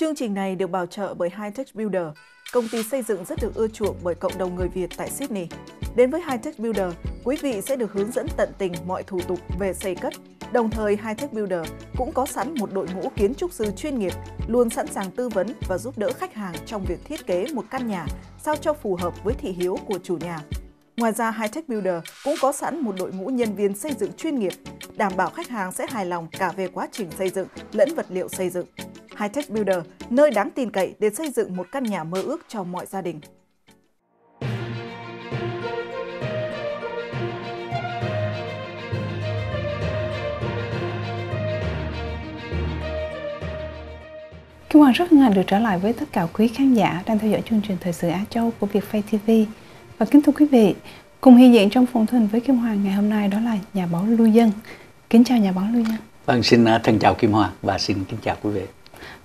Chương trình này được bảo trợ bởi Hightech Builder, công ty xây dựng rất được ưa chuộng bởi cộng đồng người Việt tại Sydney. Đến với Hightech Builder, quý vị sẽ được hướng dẫn tận tình mọi thủ tục về xây cất. Đồng thời, Hightech Builder cũng có sẵn một đội ngũ kiến trúc sư chuyên nghiệp, luôn sẵn sàng tư vấn và giúp đỡ khách hàng trong việc thiết kế một căn nhà sao cho phù hợp với thị hiếu của chủ nhà. Ngoài ra, Hightech Builder cũng có sẵn một đội ngũ nhân viên xây dựng chuyên nghiệp, đảm bảo khách hàng sẽ hài lòng cả về quá trình xây dựng lẫn vật liệu xây dựng. Hightech Builder, nơi đáng tin cậy để xây dựng một căn nhà mơ ước cho mọi gia đình. Kim Hoàng rất hân hạnh được trở lại với tất cả quý khán giả đang theo dõi chương trình Thời sự Á Châu của Vietfay TV. Và kính thưa quý vị, cùng hiện diện trong phòng thuyền với Kim Hoàng ngày hôm nay đó là nhà báo Lưu Dân. Kính chào nhà báo Lưu Dân. Vâng, xin uh, thân chào Kim Hoàng và xin kính chào quý vị.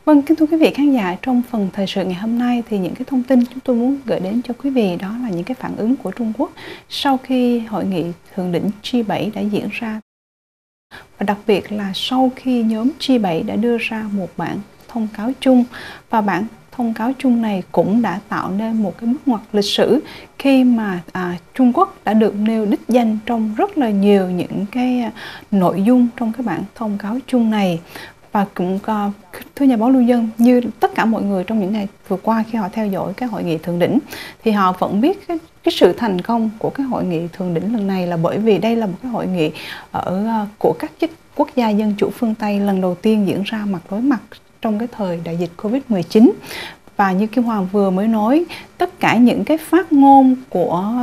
Vâng, kính thưa quý vị khán giả, trong phần thời sự ngày hôm nay thì những cái thông tin chúng tôi muốn gửi đến cho quý vị đó là những cái phản ứng của Trung Quốc sau khi hội nghị thượng đỉnh G7 đã diễn ra. Và đặc biệt là sau khi nhóm G7 đã đưa ra một bản thông cáo chung và bản thông cáo chung này cũng đã tạo nên một cái bước ngoặt lịch sử khi mà à, Trung Quốc đã được nêu đích danh trong rất là nhiều những cái nội dung trong cái bản thông cáo chung này và cũng uh, thưa nhà báo lưu dân như tất cả mọi người trong những ngày vừa qua khi họ theo dõi cái hội nghị thượng đỉnh thì họ vẫn biết cái, cái sự thành công của cái hội nghị thượng đỉnh lần này là bởi vì đây là một cái hội nghị ở uh, của các chức quốc gia dân chủ phương Tây lần đầu tiên diễn ra mặt đối mặt trong cái thời đại dịch Covid-19 và như Kim Hoàng vừa mới nói tất cả những cái phát ngôn của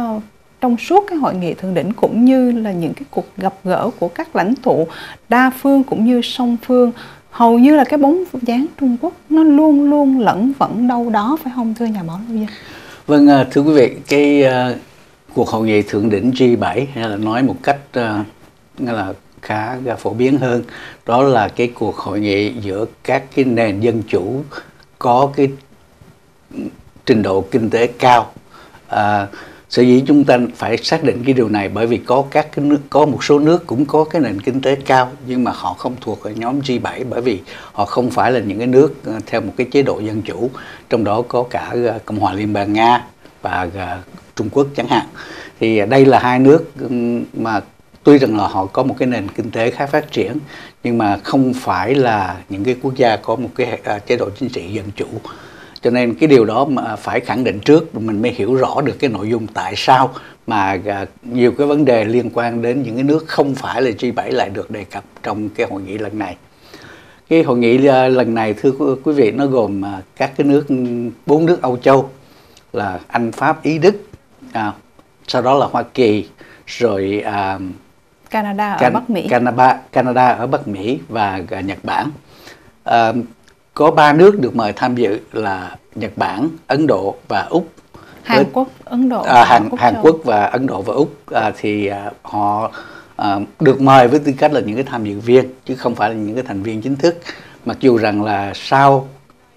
trong suốt cái hội nghị thượng đỉnh cũng như là những cái cuộc gặp gỡ của các lãnh tụ đa phương cũng như song phương hầu như là cái bóng dáng Trung Quốc nó luôn luôn lẫn vẫn đâu đó phải không thưa nhà báo Lưu Dân? Vâng à, thưa quý vị cái uh, cuộc hội nghị thượng đỉnh G7 hay là nói một cách uh, là khá phổ biến hơn đó là cái cuộc hội nghị giữa các cái nền dân chủ có cái trình độ kinh tế cao uh, sở dĩ chúng ta phải xác định cái điều này bởi vì có các cái nước, có một số nước cũng có cái nền kinh tế cao nhưng mà họ không thuộc ở nhóm G7 bởi vì họ không phải là những cái nước ờ, theo một cái chế độ dân chủ. Trong đó có cả ờ, Cộng hòa Liên bang Nga và ờ, Trung Quốc chẳng hạn. Thì đây là hai nước mà tuy rằng là họ có một cái nền kinh tế khá phát triển nhưng mà không phải là những cái quốc gia có một cái chế độ chính trị dân chủ cho nên cái điều đó mà phải khẳng định trước mình mới hiểu rõ được cái nội dung tại sao mà à, nhiều cái vấn đề liên quan đến những cái nước không phải là G7 lại được đề cập trong cái hội nghị lần này. Cái hội nghị à, lần này thưa quý vị nó gồm à, các cái nước bốn nước Âu Châu là Anh Pháp Ý Đức à, sau đó là Hoa Kỳ rồi à, Canada ở Can- Bắc Mỹ. Canada Canada ở Bắc Mỹ và Nhật Bản. À, có ba nước được mời tham dự là Nhật Bản, Ấn Độ và Úc. Hàn Quốc, Ấn Độ. À, Hàn Quốc, Hàn Quốc và Ấn Độ và Úc à, thì à, họ à, được mời với tư cách là những cái tham dự viên chứ không phải là những cái thành viên chính thức. Mặc dù rằng là sau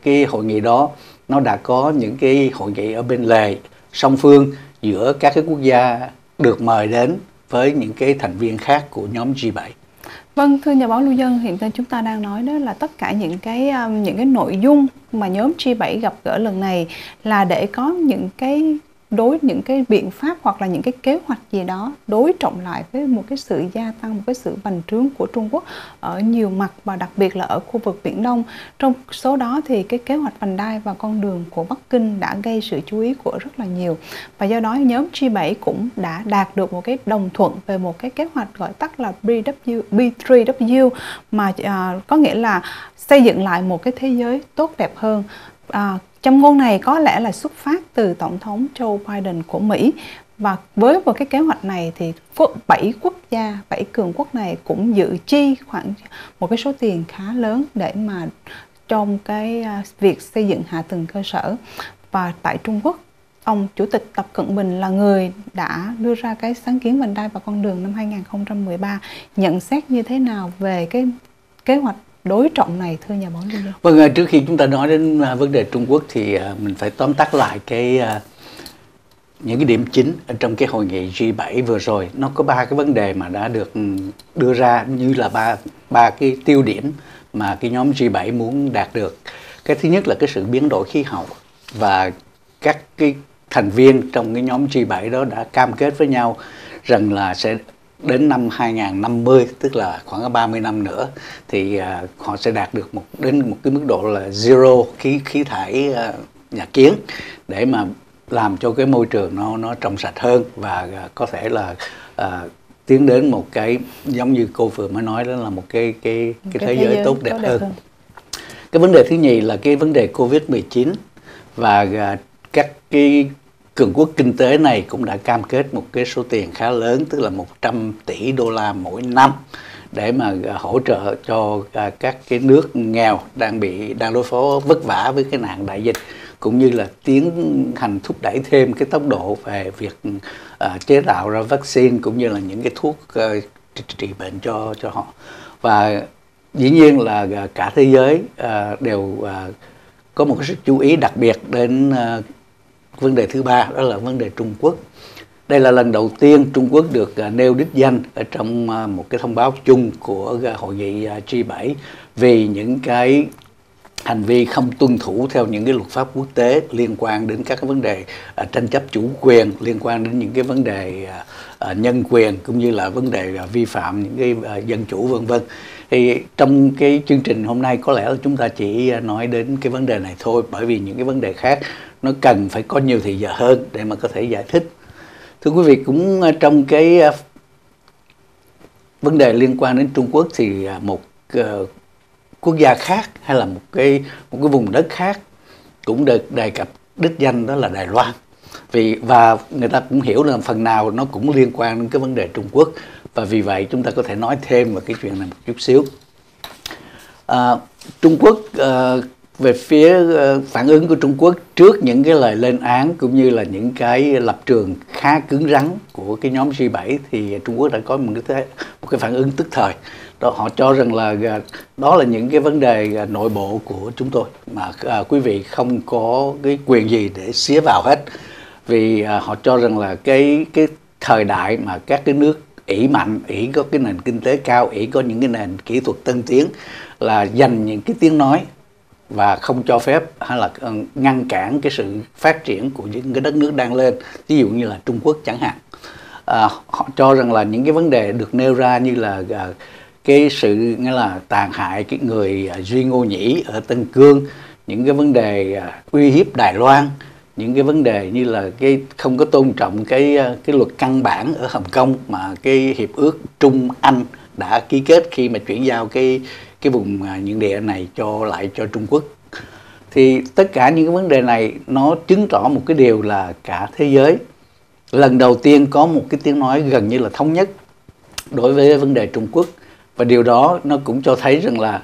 cái hội nghị đó nó đã có những cái hội nghị ở bên lề song phương giữa các cái quốc gia được mời đến với những cái thành viên khác của nhóm G7. Vâng, thưa nhà báo Lưu Dân, hiện tại chúng ta đang nói đó là tất cả những cái um, những cái nội dung mà nhóm G7 gặp gỡ lần này là để có những cái đối những cái biện pháp hoặc là những cái kế hoạch gì đó đối trọng lại với một cái sự gia tăng một cái sự bành trướng của Trung Quốc ở nhiều mặt và đặc biệt là ở khu vực Biển Đông. Trong số đó thì cái kế hoạch vành đai và con đường của Bắc Kinh đã gây sự chú ý của rất là nhiều. Và do đó nhóm G7 cũng đã đạt được một cái đồng thuận về một cái kế hoạch gọi tắt là BW, B3W mà uh, có nghĩa là xây dựng lại một cái thế giới tốt đẹp hơn. À, Châm ngôn này có lẽ là xuất phát từ Tổng thống Joe Biden của Mỹ và với một cái kế hoạch này thì bảy quốc gia, bảy cường quốc này cũng dự chi khoảng một cái số tiền khá lớn để mà trong cái à, việc xây dựng hạ tầng cơ sở. Và tại Trung Quốc, ông Chủ tịch Tập Cận Bình là người đã đưa ra cái sáng kiến vành đai và con đường năm 2013. Nhận xét như thế nào về cái kế hoạch đối trọng này thưa nhà báo Linh Vâng, à, trước khi chúng ta nói đến à, vấn đề Trung Quốc thì à, mình phải tóm tắt lại cái những cái điểm chính ở trong cái hội nghị G7 vừa rồi. Nó có ba cái vấn đề mà đã được ừ, đưa ra như là ba ba cái tiêu điểm mà cái nhóm G7 muốn đạt được. Cái thứ nhất là cái sự biến đổi khí hậu và các cái thành viên trong cái nhóm G7 đó đã cam kết với nhau rằng là sẽ đến năm 2050 tức là khoảng 30 năm nữa thì uh, họ sẽ đạt được một đến một cái mức độ là zero khí khí thải uh, nhà kiến để mà làm cho cái môi trường nó nó trong sạch hơn và uh, có thể là uh, tiến đến một cái giống như cô vừa mới nói đó là một cái cái cái, cái thế, thế giới tốt đẹp, đẹp hơn. hơn. Cái vấn đề thứ nhì là cái vấn đề Covid-19 và uh, các cái cường quốc kinh tế này cũng đã cam kết một cái số tiền khá lớn tức là 100 tỷ đô la mỗi năm để mà à, hỗ trợ cho à, các cái nước nghèo đang bị đang đối phó vất vả với cái nạn đại dịch cũng như là tiến hành thúc đẩy thêm cái tốc độ về việc uh, chế tạo ra vaccine cũng như là những cái thuốc uh, trị, trị bệnh cho cho họ. Và dĩ nhiên là cả thế giới uh, đều uh, có một cái sự chú ý đặc biệt đến uh, vấn đề thứ ba, đó là vấn đề Trung Quốc. Đây là lần đầu tiên Trung Quốc được à, nêu đích danh ở trong à, một cái thông báo chung của à, hội nghị G7 vì những cái hành vi không tuân thủ theo những cái luật pháp quốc tế liên quan đến các cái vấn đề tranh chấp chủ quyền, liên quan đến những cái vấn đề nhân quyền, cũng như là vấn đề vi phạm những cái dân chủ, vân vân. Thì trong cái chương trình hôm nay có lẽ là chúng ta chỉ nói đến cái vấn đề này thôi, bởi vì những cái vấn đề khác nó cần phải có nhiều thời giờ hơn để mà có thể giải thích. Thưa quý vị cũng ờ, trong cái ờ, vấn đề liên quan đến Trung Quốc thì à, một ờ, quốc gia khác hay là một cái một cái vùng đất khác cũng được đề cập đích danh đó là Đài Loan. Vì và người ta cũng hiểu là phần nào nó cũng liên quan đến cái vấn đề Trung Quốc. Và vì vậy chúng ta có thể nói thêm về cái chuyện này một chút xíu. À, Trung Quốc uh, về phía ờ, phản ứng của Trung Quốc trước những cái lời lên án cũng như là những cái lập trường khá cứng rắn của cái nhóm G7 thì Trung Quốc đã có một cái một cái phản ứng tức thời. Đó họ cho rằng là ờ, đó là những cái vấn đề ờ, nội bộ của chúng tôi mà à, quý vị không có cái quyền gì để xía vào hết. Vì à, họ cho rằng là cái cái thời đại mà các cái nước ỷ mạnh ỷ có cái nền kinh tế cao ỷ có những cái nền kỹ thuật tân tiến là dành những cái tiếng nói và không cho phép hay là ờ, ngăn cản cái sự phát triển của những cái đất nước đang lên. Ví dụ như là Trung Quốc chẳng hạn. À, họ cho rằng là những cái vấn đề được nêu ra như là à, cái sự nghĩa là tàn hại cái người à, duy ngô nhĩ ở Tân Cương những cái vấn đề à, uy hiếp Đài Loan những cái vấn đề như là cái không có tôn trọng cái à, cái luật căn bản ở Hồng Kông mà cái hiệp ước Trung Anh đã ký kết khi mà chuyển giao cái cái vùng à, những địa này cho lại cho Trung Quốc. Thì tất cả những cái vấn đề này nó chứng tỏ một cái điều là cả thế giới, lần đầu tiên có một cái tiếng nói gần như là thống nhất đối với vấn đề Trung Quốc. Và điều đó nó cũng cho thấy rằng là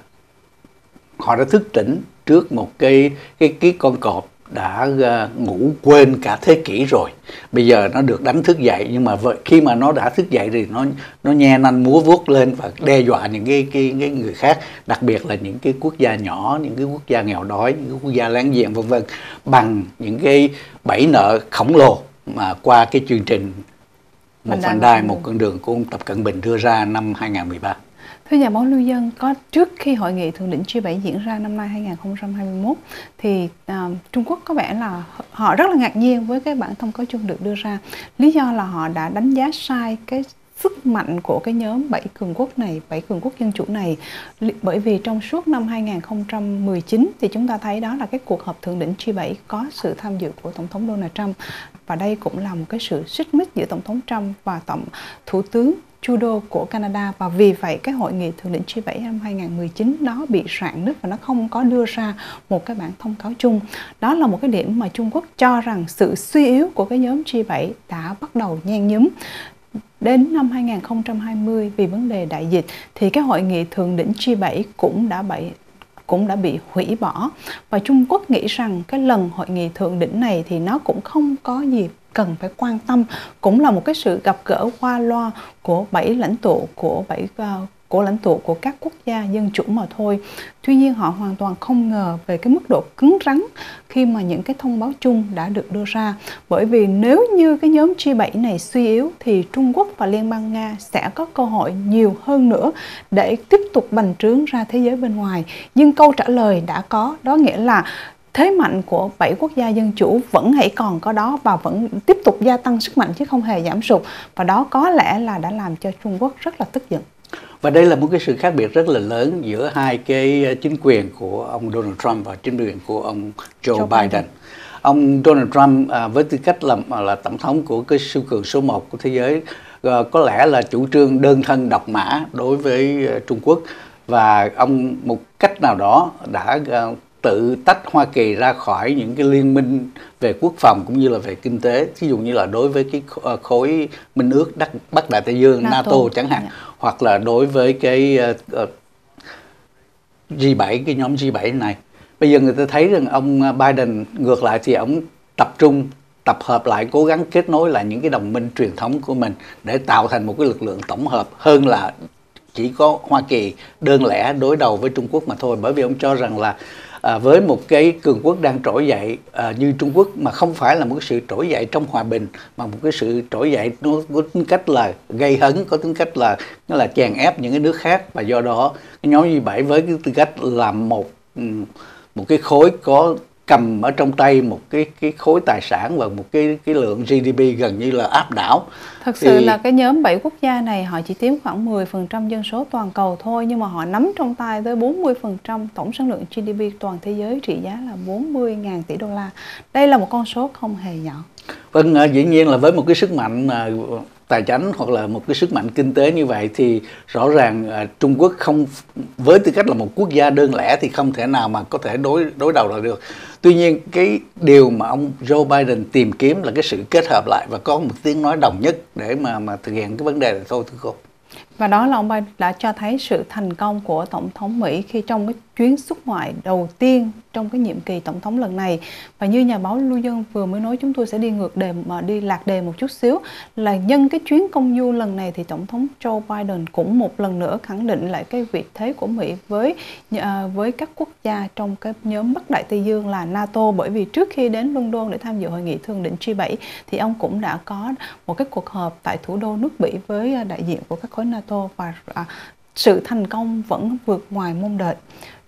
họ đã thức tỉnh trước một cái cái cái con cọp đã uh, ngủ quên cả thế kỷ rồi. Bây giờ nó được đánh thức dậy nhưng mà khi mà nó đã thức dậy thì nó nó nhe nanh múa vuốt lên và đe dọa những cái, cái cái người khác đặc biệt là những cái quốc gia nhỏ những cái quốc gia nghèo đói những cái quốc gia láng giềng vân vân bằng những cái bẫy nợ khổng lồ mà qua cái chương trình một vành đai một con đường của ông Tập Cận Bình đưa ra năm 2013 Thưa nhà báo Lưu Dân, có trước khi hội nghị thượng đỉnh G7 diễn ra năm nay 2021 thì uh, Trung Quốc có vẻ là họ rất là ngạc nhiên với cái bản thông cáo chung được đưa ra. Lý do là họ đã đánh giá sai cái sức mạnh của cái nhóm bảy cường quốc này, bảy cường quốc dân chủ này bởi vì trong suốt năm 2019 thì chúng ta thấy đó là cái cuộc họp thượng đỉnh G7 có sự tham dự của Tổng thống Donald Trump và đây cũng là một cái sự xích mích giữa Tổng thống Trump và Tổng Thủ tướng Trudeau của Canada và vì vậy cái hội nghị thượng đỉnh G7 năm 2019 đó bị rạn nứt và nó không có đưa ra một cái bản thông cáo chung. Đó là một cái điểm mà Trung Quốc cho rằng sự suy yếu của cái nhóm G7 đã bắt đầu nhen nhúm. Đến năm 2020 vì vấn đề đại dịch thì cái hội nghị thượng đỉnh G7 cũng đã bị, cũng đã bị hủy bỏ và Trung Quốc nghĩ rằng cái lần hội nghị thượng đỉnh này thì nó cũng không có gì cần phải quan tâm cũng là một cái sự gặp gỡ qua loa của bảy lãnh tụ của bảy uh, của lãnh tụ của các quốc gia dân chủ mà thôi. Tuy nhiên họ hoàn toàn không ngờ về cái mức độ cứng rắn khi mà những cái thông báo chung đã được đưa ra. Bởi vì nếu như cái nhóm G7 này suy yếu thì Trung Quốc và Liên bang Nga sẽ có cơ hội nhiều hơn nữa để tiếp tục bành trướng ra thế giới bên ngoài. Nhưng câu trả lời đã có, đó nghĩa là thế mạnh của bảy quốc gia dân chủ vẫn hãy còn có đó và vẫn tiếp tục gia tăng sức mạnh chứ không hề giảm sụt và đó có lẽ là đã làm cho Trung Quốc rất là tức giận. Và đây là một cái sự khác biệt rất là lớn giữa hai cái ờ, chính quyền của ông Donald Trump và chính quyền của ông Joe, Joe Biden. Biden. Ông Donald Trump à, với tư cách là là tổng thống của cái siêu cường số 1 của thế giới à, có lẽ là chủ trương đơn thân độc mã đối với Trung Quốc và ông một cách nào đó đã tự tách Hoa Kỳ ra khỏi những cái liên minh về quốc phòng cũng như là về kinh tế, ví dụ như là đối với cái ờ, khối minh ước Đắc, Bắc Đại Tây Dương NATO, NATO chẳng hạn. Dạ. hoặc là đối với cái uh, G7 cái nhóm G7 này. Bây giờ người ta thấy rằng ông Biden ngược lại thì ông tập trung tập hợp lại cố gắng kết nối lại những cái đồng minh truyền thống của mình để tạo thành một cái lực lượng tổng hợp hơn là chỉ có Hoa Kỳ đơn lẻ đối đầu với Trung Quốc mà thôi bởi vì ông cho rằng là à, với một cái cường quốc đang trỗi dậy à, như Trung Quốc mà không phải là một cái sự trỗi dậy trong hòa bình mà một cái sự trỗi dậy nó có tính cách là gây hấn có tính cách là nó là chèn ép những cái nước khác. Và do đó cái nhóm như vậy với cái tư cách là một ừ, một cái khối có cầm ở trong tay một cái cái khối tài sản và một cái cái lượng GDP gần như là áp đảo. Thật sự là cái nhóm 7 quốc gia này họ chỉ chiếm khoảng 10% dân số toàn cầu thôi nhưng mà họ nắm trong tay tới 40% tổng sản lượng GDP toàn thế giới trị giá là 40.000 tỷ đô la. Đây là một con số không hề nhỏ. Vâng, à, dĩ nhiên là với một cái sức mạnh à, tài chính hoặc là một cái sức mạnh kinh tế như vậy thì rõ ràng à, Trung Quốc không với tư cách là một quốc gia đơn lẻ thì không thể nào mà có thể đối đối đầu lại được. Tuy nhiên, cái điều mà ông Joe Biden tìm kiếm là cái sự kết hợp lại và có một tiếng nói đồng nhất để mà mà thực hiện cái vấn đề này thôi, thưa cô. Và đó là ông Biden đã cho thấy sự thành công của Tổng thống Mỹ khi trong cái chuyến xuất ngoại đầu tiên trong cái nhiệm kỳ tổng thống lần này. Và như nhà báo Lưu Dân vừa mới nói, chúng tôi sẽ đi ngược đề mà đi lạc đề một chút xíu. Là nhân cái chuyến công du lần này thì tổng thống Joe Biden cũng một lần nữa khẳng định lại cái vị thế của Mỹ với ờ, với các quốc gia trong cái nhóm Bắc Đại Tây Dương là NATO. Bởi vì trước khi đến London để tham dự hội nghị thượng đỉnh G7 thì ông cũng đã có một cái cuộc họp tại thủ đô nước Bỉ với ờ, đại diện của các khối NATO và à, sự thành công vẫn vượt ngoài mong đợi.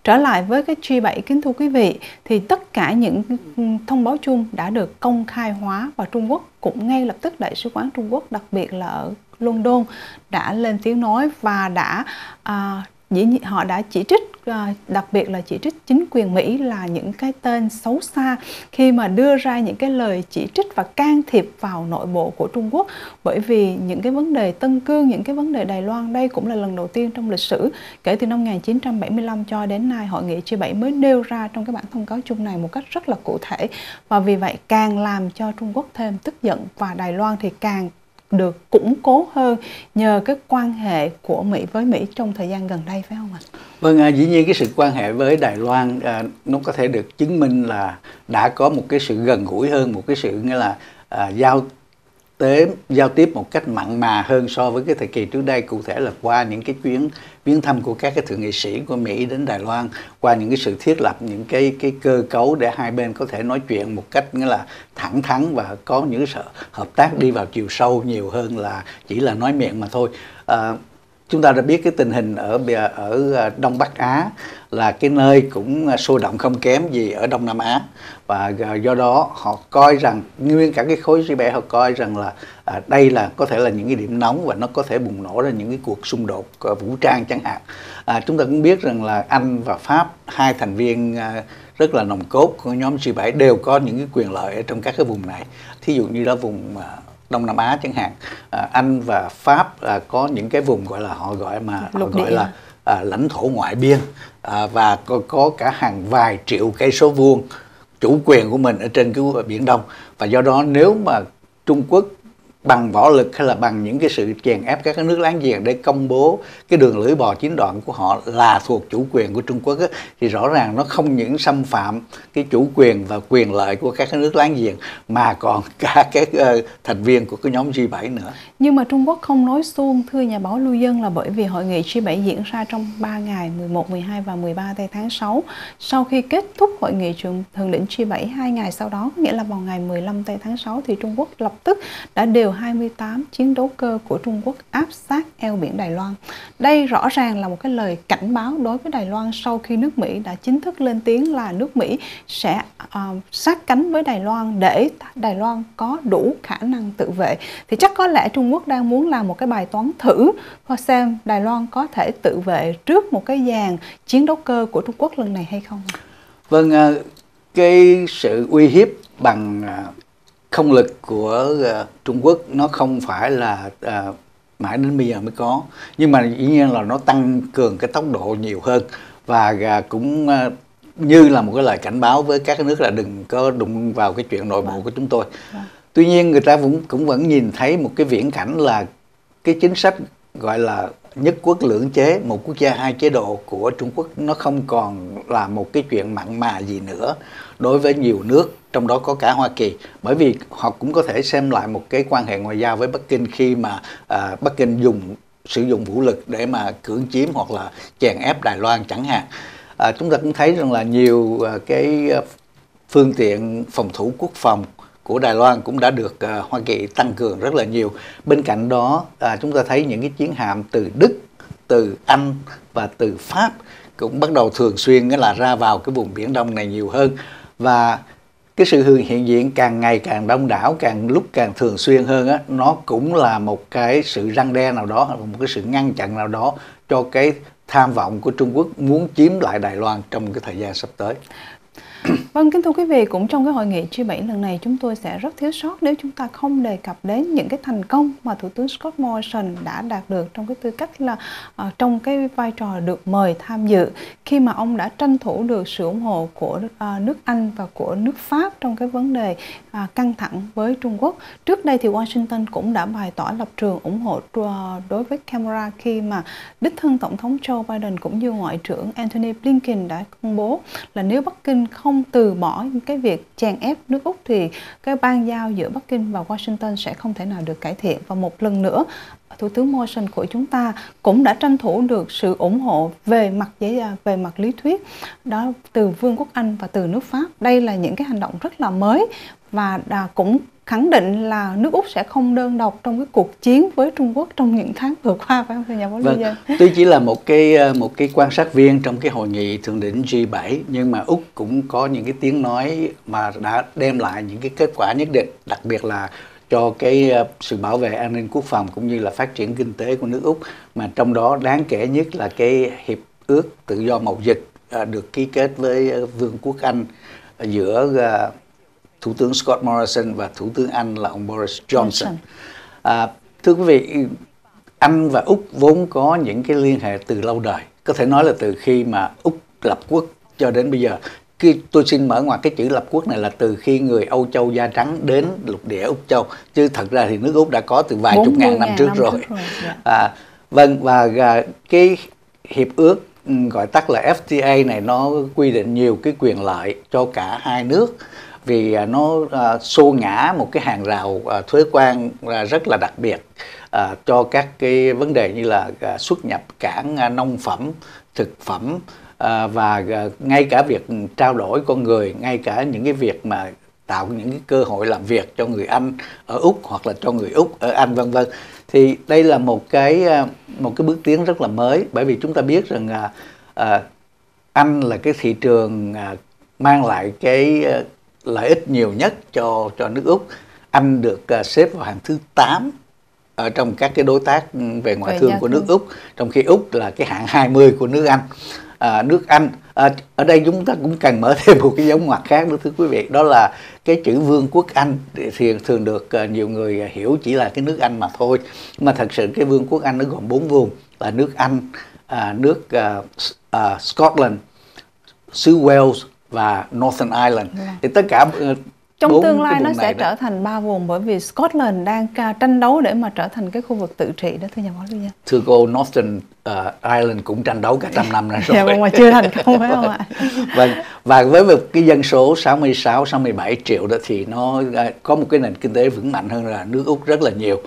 Trở lại với cái G7 kính thưa quý vị thì tất cả những ừ, thông báo chung đã được công khai hóa và Trung Quốc cũng ngay lập tức đại sứ quán Trung Quốc đặc biệt là ở London đã lên tiếng nói và đã à, dĩ họ đã chỉ trích ờ, đặc biệt là chỉ trích chính quyền Mỹ là những cái tên xấu xa khi mà đưa ra những cái lời chỉ trích và can thiệp vào nội bộ của Trung Quốc. Bởi vì những cái vấn đề Tân Cương, những cái vấn đề Đài Loan đây cũng là lần đầu tiên trong lịch sử. Kể từ năm 1975 cho đến nay hội nghị G7 mới nêu ra trong cái bản thông cáo chung này một cách rất là cụ thể. Và vì vậy càng làm cho Trung Quốc thêm tức giận và Đài Loan thì càng được củng cố hơn nhờ cái quan hệ của Mỹ với Mỹ trong thời gian gần đây phải không ạ? Vâng, à, dĩ nhiên cái sự quan hệ với Đài Loan à, nó có thể được chứng minh là đã có một cái sự gần gũi hơn, một cái sự nghĩa là à, giao tế giao tiếp một cách mặn mà hơn so với cái thời kỳ trước đây cụ thể là qua những cái chuyến viếng thăm của các cái thượng nghị sĩ của Mỹ đến Đài Loan qua những cái sự thiết lập những cái cái cơ cấu để hai bên có thể nói chuyện một cách nghĩa là thẳng thắn và có những sự hợp tác đi vào chiều sâu nhiều hơn là chỉ là nói miệng mà thôi. À, chúng ta đã biết cái tình hình ở ở à, Đông Bắc Á là cái nơi cũng à, sôi động không kém gì ở Đông Nam Á. Và à, do đó họ coi rằng nguyên cả cái khối G7 họ coi rằng là à, đây là có thể là những cái điểm nóng và nó có thể bùng nổ ra những cái cuộc xung đột vũ trang chẳng hạn. À, chúng ta cũng biết rằng là Anh và Pháp hai thành viên à, rất là nồng cốt của nhóm G7 đều có những cái quyền lợi ở trong các cái vùng này. Thí dụ như là vùng à, Đông Nam Á chẳng hạn. À, Anh và Pháp à, có những cái vùng gọi là họ gọi mà họ gọi là à, lãnh thổ ngoại biên. À, và có, có cả hàng vài triệu cây số vuông chủ quyền của mình ở trên cái biển Đông. Và do đó nếu mà Trung Quốc bằng võ lực hay là bằng những cái sự chèn ép các nước láng giềng để công bố cái đường lưỡi bò chín đoạn của họ là thuộc chủ quyền của Trung Quốc thì rõ ràng nó không những xâm phạm cái chủ quyền và quyền lợi của các nước láng giềng mà còn cả các uh, thành viên của cái nhóm G7 nữa. Nhưng mà Trung Quốc không nói suông thưa nhà báo Lưu Dân là bởi vì hội nghị G7 diễn ra trong 3 ngày 11, 12 và 13 tây tháng 6. Sau khi kết thúc hội nghị trường thượng đỉnh G7 hai ngày sau đó, nghĩa là vào ngày 15 tây tháng 6 thì Trung Quốc lập tức đã đều 28 chiến đấu cơ của Trung Quốc áp sát eo biển Đài Loan. Đây rõ ràng là một cái lời cảnh báo đối với Đài Loan sau khi nước Mỹ đã chính thức lên tiếng là nước Mỹ sẽ uh, sát cánh với Đài Loan để Đài Loan có đủ khả năng tự vệ. Thì chắc có lẽ Trung Quốc đang muốn làm một cái bài toán thử và xem Đài Loan có thể tự vệ trước một cái dàn chiến đấu cơ của Trung Quốc lần này hay không. Vâng, ờ, cái sự uy hiếp bằng ờ, không lực của uh, Trung Quốc nó không phải là uh, mãi đến bây giờ mới có nhưng mà dĩ nhiên là nó tăng cường cái tốc độ nhiều hơn và uh, cũng uh, như là một cái lời cảnh báo với các nước là đừng có đụng vào cái chuyện nội bộ vâng. của chúng tôi. Vâng. Tuy nhiên người ta cũng cũng vẫn nhìn thấy một cái viễn cảnh là cái chính sách gọi là nhất quốc lưỡng chế một quốc gia hai chế độ của Trung Quốc nó không còn là một cái chuyện mặn mà gì nữa đối với nhiều nước trong đó có cả Hoa Kỳ. Bởi vì họ cũng có thể xem lại một cái quan hệ ngoại giao với Bắc Kinh khi mà à, Bắc Kinh dùng sử dụng vũ lực để mà cưỡng chiếm hoặc là chèn ép Đài Loan chẳng hạn. À, chúng ta cũng thấy rằng là nhiều à, cái à, phương tiện phòng thủ quốc phòng của Đài Loan cũng đã được uh, Hoa Kỳ tăng cường rất là nhiều. Bên cạnh đó uh, chúng ta thấy những cái chiến hạm từ Đức, từ Anh và từ Pháp cũng bắt đầu thường xuyên là ra vào cái vùng biển Đông này nhiều hơn và cái sự hiện diện càng ngày càng đông đảo càng lúc càng thường xuyên hơn á nó cũng là một cái sự răng đe nào đó một cái sự ngăn chặn nào đó cho cái tham vọng của Trung Quốc muốn chiếm lại Đài Loan trong cái thời gian sắp tới. Vâng, kính thưa quý vị, cũng trong cái hội nghị G7 lần này chúng tôi sẽ rất thiếu sót nếu chúng ta không đề cập đến những cái thành công mà Thủ tướng Scott Morrison đã đạt được trong cái tư cách là uh, trong cái vai trò được mời tham dự khi mà ông đã tranh thủ được sự ủng hộ của uh, nước Anh và của nước Pháp trong cái vấn đề uh, căng thẳng với Trung Quốc. Trước đây thì Washington cũng đã bày tỏ lập trường ủng hộ uh, đối với Canberra khi mà đích thân Tổng thống Joe Biden cũng như Ngoại trưởng Antony Blinken đã công bố là nếu Bắc Kinh không không từ bỏ cái việc chèn ép nước Úc thì cái ban giao giữa Bắc Kinh và Washington sẽ không thể nào được cải thiện và một lần nữa, Thủ tướng Morrison của chúng ta cũng đã tranh thủ được sự ủng hộ về mặt giấy à, về mặt lý thuyết đó từ Vương quốc Anh và từ nước Pháp. Đây là những cái hành động rất là mới và à, cũng khẳng định là nước Úc sẽ không đơn độc trong cái cuộc chiến với Trung Quốc trong những tháng vừa qua phải không thưa nhà báo vâng? Tôi chỉ là một cái ờ, một cái quan sát viên trong cái hội nghị thượng đỉnh G7 nhưng mà Úc cũng có những cái tiếng nói mà đã đem lại những cái kết quả nhất định đặc biệt là cho cái ờ, sự bảo vệ an ninh quốc phòng cũng như là phát triển kinh tế của nước Úc mà trong đó đáng kể nhất là cái hiệp ước tự do mậu dịch ờ, được ký kết với Vương quốc Anh giữa Thủ tướng Scott Morrison và Thủ tướng Anh là ông Boris Johnson. À, thưa quý vị, Anh và Úc vốn có những cái liên hệ từ lâu đời. Có thể nói là từ khi mà Úc lập quốc cho đến bây giờ. Khi tôi xin mở ngoặt cái chữ lập quốc này là từ khi người Âu Châu da trắng đến lục địa Úc Châu. Chứ thật ra thì nước Úc đã có từ vài chục ngàn năm trước năm rồi. rồi. Yeah. Dạ. À, vâng, và cái hiệp ước gọi tắt là FTA này nó quy định nhiều cái quyền lợi cho cả hai nước vì à, nó à, xô ngã một cái hàng rào à, thuế quan rất là đặc biệt cho các cái vấn đề như là xuất nhập cảng nông phẩm thực phẩm và ngay cả việc trao đổi con người ngay cả những cái việc mà tạo những cái cơ hội làm việc cho người Anh ở Úc hoặc là cho người Úc ở Anh vân vân. Thì đây là một cái một cái bước tiến rất là mới bởi vì chúng ta biết rằng à, Anh là cái thị trường à, mang lại cái lợi ích nhiều nhất cho cho nước Úc. Anh được uh, xếp vào hàng thứ 8 ở trong các cái đối tác ừ, về ngoại về thương của nước Úc, trong khi Úc là cái hạng 20 của nước Anh. À, nước Anh à, ở đây chúng ta cũng cần mở thêm một cái giống ngoặc khác nữa thưa quý vị. Đó là cái chữ Vương quốc Anh thì thường được uh, nhiều người hiểu chỉ là cái nước Anh mà thôi. Mà thật sự cái Vương quốc Anh nó gồm bốn vùng. Là nước Anh à, nước uh, uh, Scotland xứ Wales và Northern Ireland yeah. Dạ. thì tất cả uh, trong tương lai nó sẽ đó. trở thành ba vùng bởi vì Scotland đang tranh đấu để mà trở thành cái khu vực tự trị đó thưa nhà báo Lưu Dân. thưa cô Northern uh, Ireland cũng tranh đấu cả trăm năm nay rồi Dạ mà chưa thành công phải không ạ? vâng và với một cái dân số 66 67 triệu đó thì nó à, có một cái nền kinh tế vững mạnh hơn là nước Úc rất là nhiều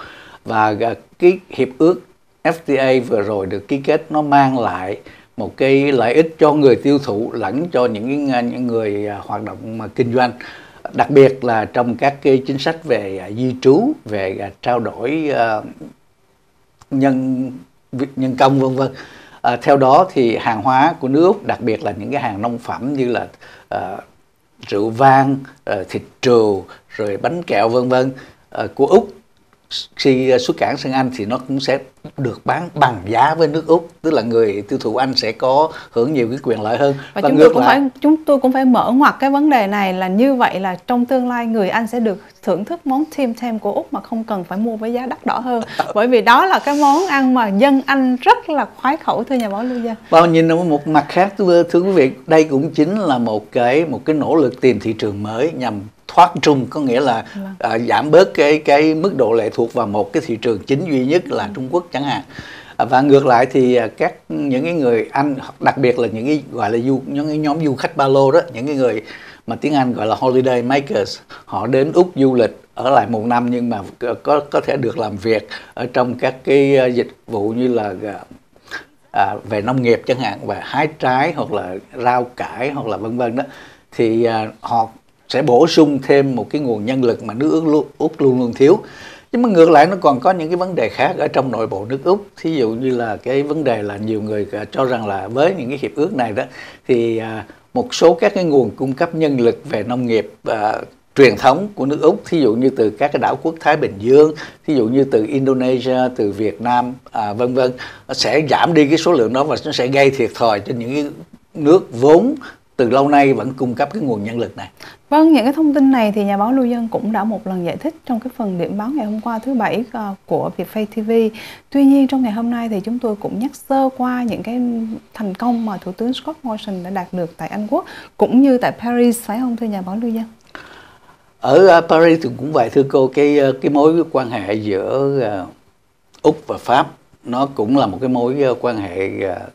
và cái hiệp ước FTA vừa rồi được ký kết nó mang lại một cái lợi ích cho người tiêu thụ lẫn cho những những người à, hoạt động mà kinh doanh. Đặc biệt là trong các cái chính sách về à, di trú về à, trao đổi nhân nhân công vân vân. À, theo đó thì hàng hóa của nước Úc đặc biệt là những cái hàng nông phẩm như là à, rượu vang à, thịt trừu rồi bánh kẹo vân vân à, của Úc khi xuất cảng sang Anh thì nó cũng sẽ được bán bằng giá với nước Úc tức là người tiêu thụ Anh sẽ có hưởng nhiều cái quyền lợi hơn. Và, chúng tôi cũng phải chúng tôi cũng phải mở ngoặt cái vấn đề này là như vậy là trong tương lai người Anh sẽ được thưởng thức món Tim Tam của Úc mà không cần phải mua với giá đắt đỏ hơn. Bởi vì đó là cái món ăn mà dân Anh rất là khoái khẩu thưa nhà báo Lưu Dân. Bao nhìn ở một mặt khác thưa, thưa quý vị đây cũng chính là một cái một cái nỗ lực tìm thị trường mới nhằm thoát trung có nghĩa là à, giảm bớt cái cái mức độ lệ thuộc vào một cái thị trường chính duy nhất là Trung Quốc chẳng hạn. À, và ngược lại thì à, các những cái người Anh đặc biệt là những cái gọi là du những cái nhóm du khách ba lô đó những cái người mà tiếng Anh gọi là holiday makers họ đến Úc du lịch ở lại một năm nhưng mà có có thể được làm việc ở trong các cái à, dịch vụ như là à, về nông nghiệp chẳng hạn và hái trái hoặc là rau cải hoặc là vân vân đó. Thì à, họ sẽ bổ sung thêm một cái nguồn nhân lực mà nước Úc luôn, Úc luôn luôn thiếu. Nhưng mà ngược lại nó còn có những cái vấn đề khác ở trong nội bộ nước Úc. Thí dụ như là cái vấn đề là nhiều người à, cho rằng là với những cái hiệp ước này đó thì à, một số các cái nguồn cung cấp nhân lực về nông nghiệp à, truyền thống của nước Úc, thí dụ như từ các cái đảo quốc Thái Bình Dương, thí dụ như từ Indonesia, từ Việt Nam, à, vân vân, sẽ giảm đi cái số lượng đó và nó sẽ gây thiệt thòi cho những cái nước vốn từ lâu nay vẫn cung cấp cái nguồn nhân lực này. Vâng, những cái thông tin này thì nhà báo Lưu Dân cũng đã một lần giải thích trong cái phần điểm báo ngày hôm qua thứ bảy uh, của Vietfay TV. Tuy nhiên trong ngày hôm nay thì chúng tôi cũng nhắc sơ qua những cái thành công mà Thủ tướng Scott Morrison đã đạt được tại Anh Quốc cũng như tại Paris phải không thưa nhà báo Lưu Dân? Ở uh, Paris thì cũng vậy thưa cô cái cái mối quan hệ giữa Úc và Pháp nó cũng là một cái mối quan hệ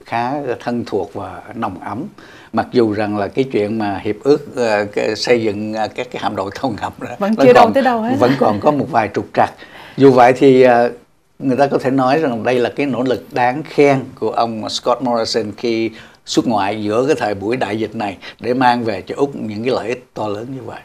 khá thân thuộc và nồng ấm mặc dù rằng là cái chuyện mà hiệp ước uh, cái, xây dựng uh, các cái hạm đội thông ngầm đó vẫn chưa đâu tới đâu hết. vẫn còn có một vài trục trặc. Dù vậy thì uh, người ta có thể nói rằng đây là cái nỗ lực đáng khen của ông Scott Morrison khi xuất ngoại giữa cái thời buổi đại dịch này để mang về cho Úc những cái lợi ích to lớn như vậy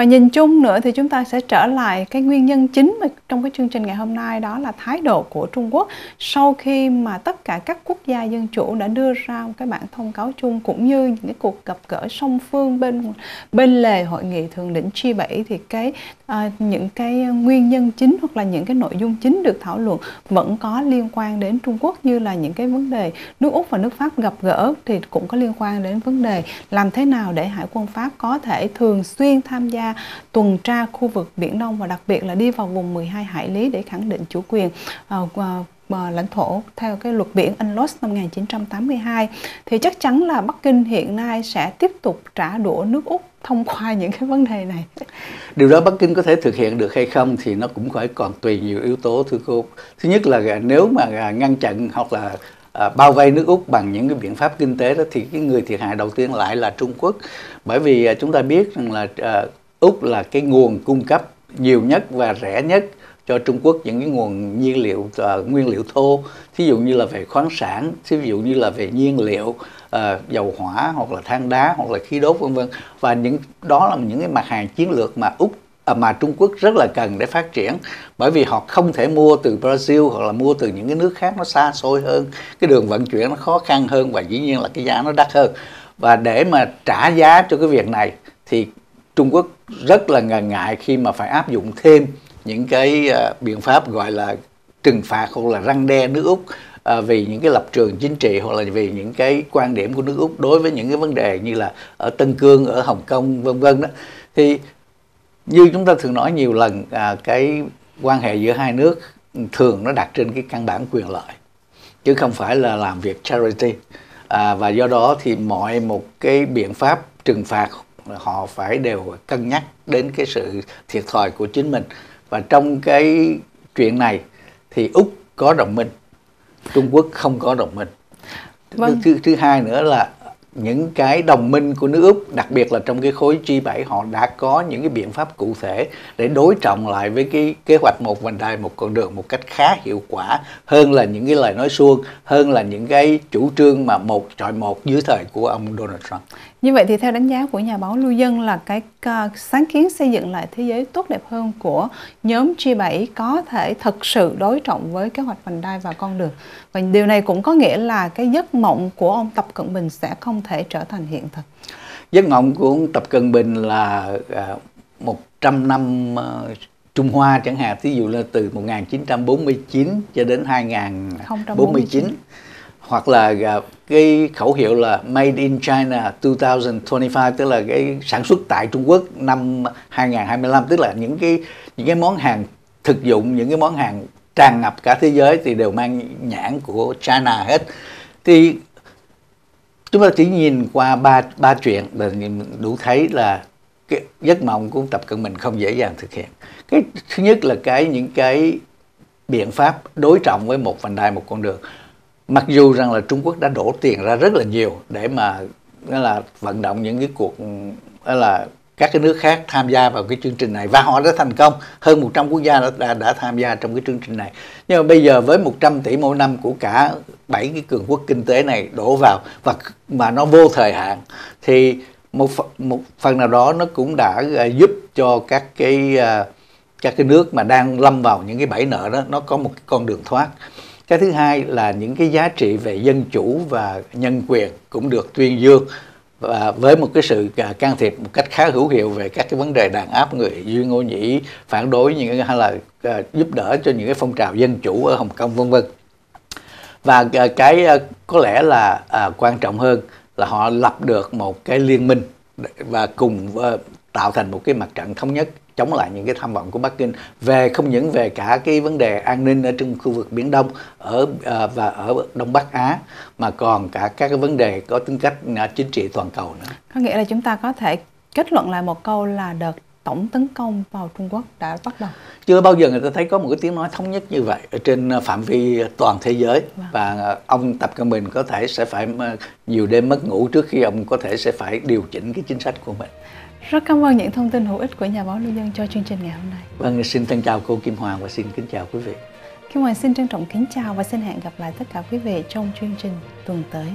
và nhìn chung nữa thì chúng ta sẽ trở lại cái nguyên nhân chính mà trong cái chương trình ngày hôm nay đó là thái độ của Trung Quốc sau khi mà tất cả các quốc gia dân chủ đã đưa ra một cái bản thông cáo chung cũng như những cái cuộc gặp gỡ song phương bên bên lề hội nghị thượng đỉnh G7 thì cái à, những cái nguyên nhân chính hoặc là những cái nội dung chính được thảo luận vẫn có liên quan đến Trung Quốc như là những cái vấn đề nước Úc và nước Pháp gặp gỡ thì cũng có liên quan đến vấn đề làm thế nào để hải quân Pháp có thể thường xuyên tham gia tuần tra khu vực Biển Đông và đặc biệt là đi vào vùng 12 hải lý để khẳng định chủ quyền uh, uh, lãnh thổ theo cái luật biển UNLOS năm 1982 thì chắc chắn là Bắc Kinh hiện nay sẽ tiếp tục trả đũa nước Úc thông qua những cái vấn đề này. Điều đó Bắc Kinh có thể thực hiện được hay không thì nó cũng phải còn tùy nhiều yếu tố thưa cô. Thứ nhất là nếu mà ngăn chặn hoặc là À, bao vây nước Úc bằng những cái biện pháp kinh tế đó thì cái người thiệt hại đầu tiên lại là Trung Quốc bởi vì à, chúng ta biết rằng là à, Úc là cái nguồn cung cấp nhiều nhất và rẻ nhất cho Trung Quốc những cái nguồn nhiên liệu uh, nguyên liệu thô. Thí dụ như là về khoáng sản thí dụ như là về nhiên liệu uh, dầu hỏa hoặc là than đá hoặc là khí đốt vân vân. Và những đó là những cái mặt hàng chiến lược mà Úc à, mà Trung Quốc rất là cần để phát triển. Bởi vì họ không thể mua từ Brazil hoặc là mua từ những cái nước khác nó xa xôi hơn. Cái đường vận chuyển nó khó khăn hơn và dĩ nhiên là cái giá nó đắt hơn. Và để mà trả giá cho cái việc này thì Trung Quốc rất là ngần ngại khi mà phải áp dụng thêm những cái uh, biện pháp gọi là trừng phạt hoặc là răng đe nước Úc uh, vì những cái lập trường chính trị hoặc là vì những cái quan điểm của nước Úc đối với những cái vấn đề như là ở Tân Cương, ở Hồng Kông vân vân đó. Thì như chúng ta thường nói nhiều lần uh, cái quan hệ giữa hai nước thường nó đặt trên cái căn bản quyền lợi chứ không phải là làm việc charity. À, và do đó thì mọi một cái biện pháp trừng phạt họ phải đều cân nhắc đến cái sự thiệt thòi của chính mình và trong cái chuyện này thì úc có đồng minh trung quốc không có đồng minh vâng. thứ thứ hai nữa là những cái đồng minh của nước Úc, đặc biệt là trong cái khối G7 họ đã có những cái biện pháp cụ thể để đối trọng lại với cái kế hoạch một vành đai một con đường một cách khá hiệu quả hơn là những cái lời nói suông, hơn là những cái chủ trương mà một chọi một dưới thời của ông Donald Trump. Như vậy thì theo đánh giá của nhà báo Lưu Dân là cái uh, sáng kiến xây dựng lại thế giới tốt đẹp hơn của nhóm G7 có thể thực sự đối trọng với kế hoạch vành đai và con đường. Và điều này cũng có nghĩa là cái giấc mộng của ông Tập Cận Bình sẽ không thể trở thành hiện thực. Giấc mộng của ông Tập Cận Bình là uh, 100 năm uh, Trung Hoa chẳng hạn, ví dụ là từ 1949 cho đến 2049 hoặc là à, cái khẩu hiệu là Made in China 2025 tức là cái sản xuất tại Trung Quốc năm 2025 tức là những cái những cái món hàng thực dụng, những cái món hàng tràn ngập cả thế giới thì đều mang nhãn của China hết. Thì chúng ta chỉ nhìn qua ba ba chuyện là đủ thấy là cái giấc mộng của tập cận mình không dễ dàng thực hiện. Cái thứ nhất là cái, những cái biện pháp đối trọng với một vành đai, một con đường mặc dù rằng là Trung Quốc đã đổ tiền ra rất là nhiều để mà là vận động những cái cuộc là các cái nước khác tham gia vào cái chương trình này và họ đã thành công. Hơn 100 quốc gia đã, đã, đã tham gia trong cái chương trình này. Nhưng mà bây giờ với 100 tỷ mỗi năm của cả bảy cái cường quốc kinh tế này đổ vào và mà nó vô thời hạn thì một một phần nào đó nó cũng đã à, giúp cho các cái à, các cái nước mà đang lâm vào những cái bẫy nợ đó nó có một cái con đường thoát cái thứ hai là những cái giá trị về dân chủ và nhân quyền cũng được tuyên dương. Và với một cái sự à, can thiệp một cách khá hữu hiệu về các cái vấn đề đàn áp người duy ngô nhĩ phản đối những hay là à, giúp đỡ cho những cái phong trào dân chủ ở Hồng Kông vân vân. Và à, cái có lẽ là quan trọng hơn là họ lập được một cái liên minh và cùng uh, tạo thành một cái mặt trận thống nhất chống lại những cái tham vọng của Bắc Kinh về không những về cả cái vấn đề an ninh ở trong khu vực Biển Đông ở à, và ở Đông Bắc Á mà còn cả các cái vấn đề có tính cách à, chính trị toàn cầu nữa. Có nghĩa là chúng ta có thể kết luận lại một câu là đợt tổng tấn công vào Trung Quốc đã bắt đầu. Chưa bao giờ người ta thấy có một cái tiếng nói thống nhất như vậy ở trên à, phạm vi toàn thế giới vâng. và ông Tập Cận Bình có thể sẽ phải nhiều đêm mất ngủ trước khi ông có thể sẽ phải điều chỉnh cái chính sách của mình. Rất cảm ơn những thông tin hữu ích của nhà báo Lưu Dân cho chương trình ngày hôm nay. Vâng, xin thân chào cô Kim Hoàng và xin kính chào quý vị. Kim Hoàng xin trân trọng kính chào và xin hẹn gặp lại tất cả quý vị trong chương trình tuần tới.